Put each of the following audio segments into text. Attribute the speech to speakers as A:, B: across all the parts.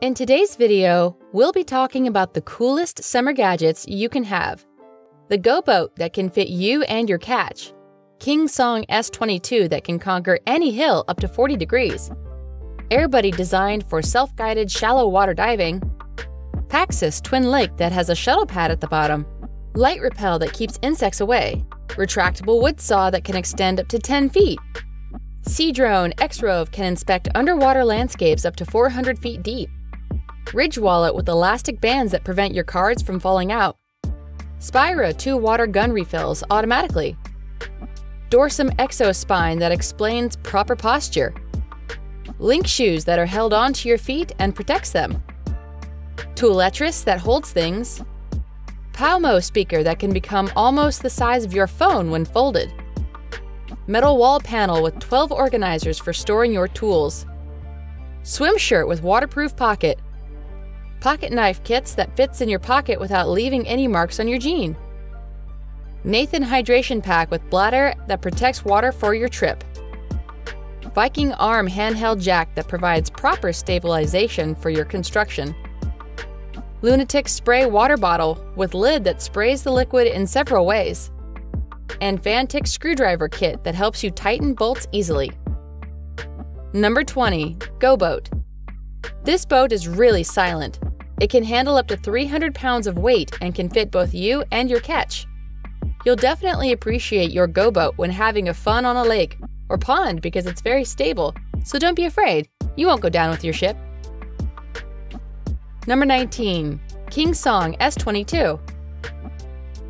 A: In today's video, we'll be talking about the coolest summer gadgets you can have. The Go Boat that can fit you and your catch. King Song S22 that can conquer any hill up to 40 degrees. AirBuddy designed for self-guided shallow water diving. Paxis Twin Lake that has a shuttle pad at the bottom. Light Repel that keeps insects away. Retractable wood saw that can extend up to 10 feet. Seadrone X-Rove can inspect underwater landscapes up to 400 feet deep. Ridge Wallet with elastic bands that prevent your cards from falling out. Spyra 2 water gun refills automatically. Dorsum Exospine that explains proper posture. Link shoes that are held onto your feet and protects them. Tooletris that holds things. Powmo speaker that can become almost the size of your phone when folded. Metal wall panel with 12 organizers for storing your tools. Swim shirt with waterproof pocket. Pocket knife kits that fits in your pocket without leaving any marks on your jean. Nathan hydration pack with bladder that protects water for your trip. Viking arm handheld jack that provides proper stabilization for your construction. Lunatec spray water bottle with lid that sprays the liquid in several ways and Fanttik screwdriver kit that helps you tighten bolts easily. Number 20. Go Boat. This boat is really silent. It can handle up to 300 pounds of weight and can fit both you and your catch. You'll definitely appreciate your Go Boat when having a fun on a lake or pond because it's very stable, so don't be afraid, you won't go down with your ship. Number 19. King Song S22.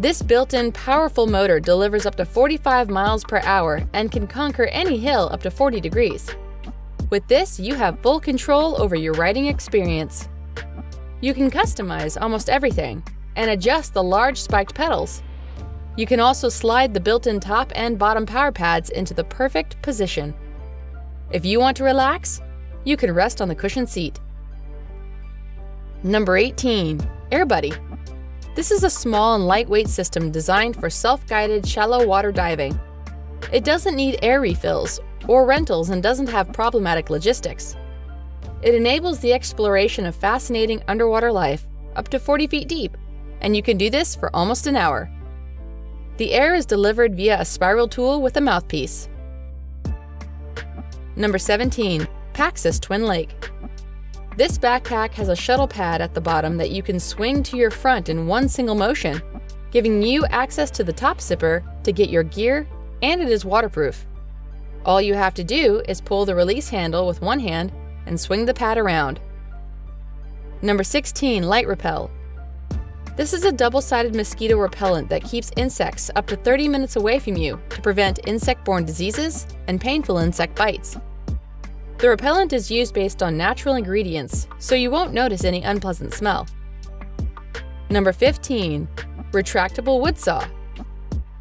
A: This built-in powerful motor delivers up to 45 miles per hour and can conquer any hill up to 40 degrees. With this, you have full control over your riding experience. You can customize almost everything and adjust the large spiked pedals. You can also slide the built-in top and bottom power pads into the perfect position. If you want to relax, you can rest on the cushioned seat. Number 18. AirBuddy this is a small and lightweight system designed for self-guided shallow water diving. It doesn't need air refills or rentals and doesn't have problematic logistics. It enables the exploration of fascinating underwater life up to 40 feet deep, and you can do this for almost an hour. The air is delivered via a spiral tool with a mouthpiece. Number 17. Paxis Twin Lake. This backpack has a shuttle pad at the bottom that you can swing to your front in one single motion, giving you access to the top zipper to get your gear, and it is waterproof. All you have to do is pull the release handle with one hand and swing the pad around. Number 16. Light Repel. This is a double-sided mosquito repellent that keeps insects up to 30 minutes away from you to prevent insect-borne diseases and painful insect bites. The repellent is used based on natural ingredients, so you won't notice any unpleasant smell. Number 15. Retractable Wood Saw.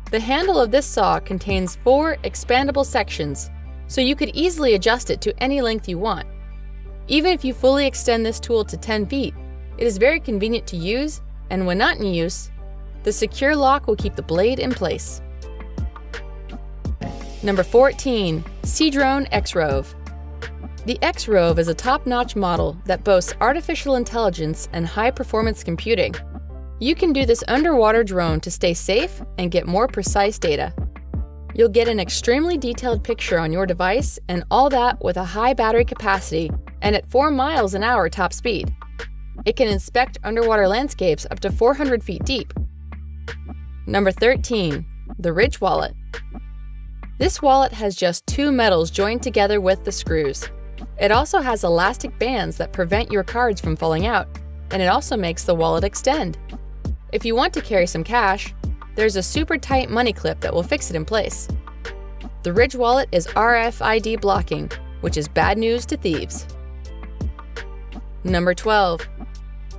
A: The handle of this saw contains four expandable sections, so you could easily adjust it to any length you want. Even if you fully extend this tool to 10 feet, it is very convenient to use, and when not in use, the secure lock will keep the blade in place. Number 14. Seadrone X-Rove. The X-Rove is a top-notch model that boasts artificial intelligence and high-performance computing. You can do this underwater drone to stay safe and get more precise data. You'll get an extremely detailed picture on your device and all that with a high battery capacity and at 4 miles an hour top speed. It can inspect underwater landscapes up to 400 feet deep. Number 13. The Ridge Wallet. This wallet has just two metals joined together with the screws. It also has elastic bands that prevent your cards from falling out, and it also makes the wallet extend. If you want to carry some cash, there's a super tight money clip that will fix it in place. The Ridge wallet is RFID blocking, which is bad news to thieves. Number 12.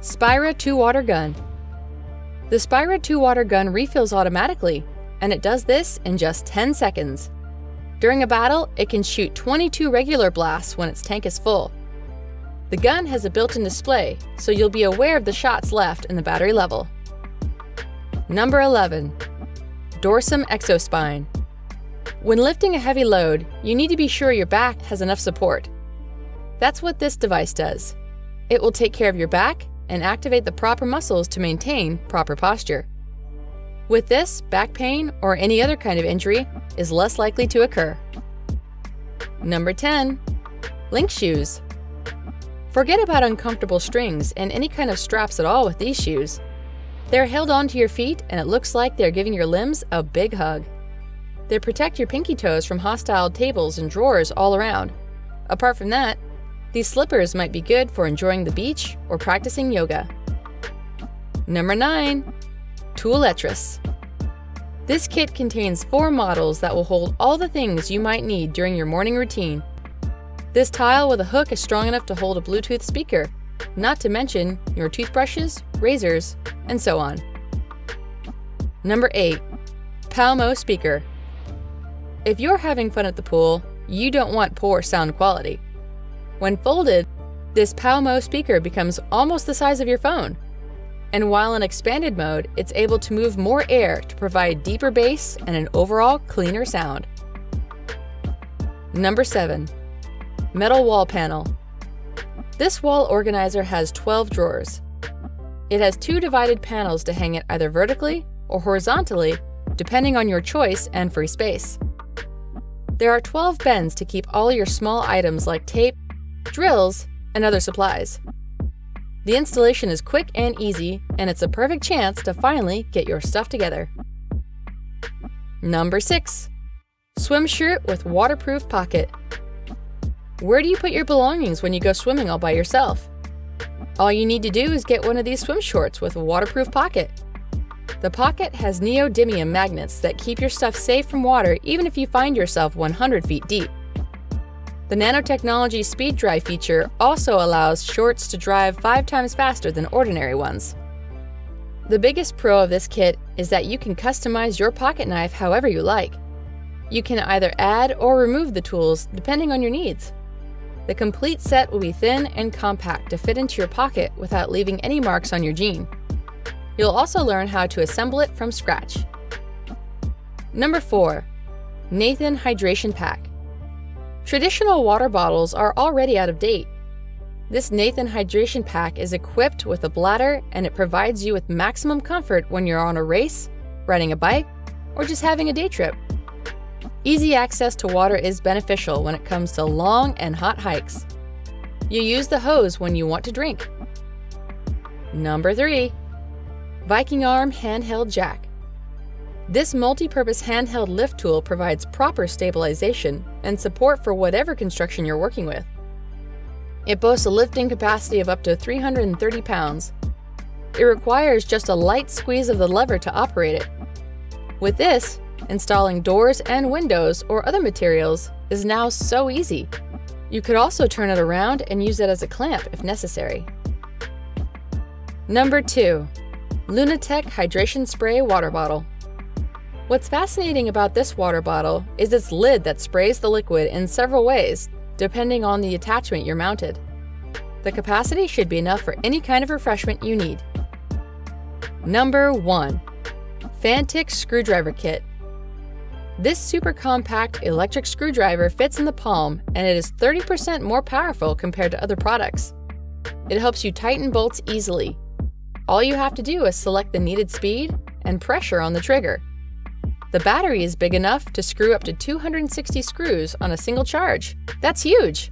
A: Spyra 2 Water Gun. The Spyra 2 Water Gun refills automatically, and it does this in just 10 seconds. During a battle, it can shoot 22 regular blasts when its tank is full. The gun has a built-in display, so you'll be aware of the shots left in the battery level. Number 11. Dorsum Exospine. When lifting a heavy load, you need to be sure your back has enough support. That's what this device does. It will take care of your back and activate the proper muscles to maintain proper posture. With this, back pain or any other kind of injury is less likely to occur. Number 10. Link shoes. Forget about uncomfortable strings and any kind of straps at all with these shoes. They're held onto your feet and it looks like they're giving your limbs a big hug. They protect your pinky toes from hostile tables and drawers all around. Apart from that, these slippers might be good for enjoying the beach or practicing yoga. Number 9. Tooletris. This kit contains four models that will hold all the things you might need during your morning routine. This tile with a hook is strong enough to hold a Bluetooth speaker, not to mention your toothbrushes, razors, and so on. Number 8. Powmo Speaker. If you're having fun at the pool, you don't want poor sound quality. When folded, this Powmo speaker becomes almost the size of your phone. And while in expanded mode, it's able to move more air to provide deeper bass and an overall cleaner sound. Number 7. Metal Wall Panel. This wall organizer has 12 drawers. It has two divided panels to hang it either vertically or horizontally, depending on your choice and free space. There are 12 bends to keep all your small items like tape, drills, and other supplies. The installation is quick and easy, and it's a perfect chance to finally get your stuff together. Number 6. Swim shirt with waterproof pocket. Where do you put your belongings when you go swimming all by yourself? All you need to do is get one of these swim shorts with a waterproof pocket. The pocket has neodymium magnets that keep your stuff safe from water even if you find yourself 100 feet deep. The nanotechnology speed dry feature also allows shorts to drive five times faster than ordinary ones. The biggest pro of this kit is that you can customize your pocket knife however you like. You can either add or remove the tools depending on your needs. The complete set will be thin and compact to fit into your pocket without leaving any marks on your jean. You'll also learn how to assemble it from scratch. Number 4. Nathan Hydration Pack. Traditional water bottles are already out of date. This Nathan Hydration Pack is equipped with a bladder and it provides you with maximum comfort when you're on a race, riding a bike, or just having a day trip. Easy access to water is beneficial when it comes to long and hot hikes. You use the hose when you want to drink. Number 3. Viking Arm Handheld Jack. This multi-purpose handheld lift tool provides proper stabilization and support for whatever construction you're working with. It boasts a lifting capacity of up to 330 pounds. It requires just a light squeeze of the lever to operate it. With this, installing doors and windows or other materials is now so easy. You could also turn it around and use it as a clamp if necessary. Number 2. Lunatec Hydration Spray Water Bottle. What's fascinating about this water bottle is its lid that sprays the liquid in several ways, depending on the attachment you're mounted. The capacity should be enough for any kind of refreshment you need. Number 1. Fanttik Screwdriver Kit. This super compact electric screwdriver fits in the palm and it is 30% more powerful compared to other products. It helps you tighten bolts easily, all you have to do is select the needed speed and pressure on the trigger. The battery is big enough to screw up to 260 screws on a single charge. That's huge!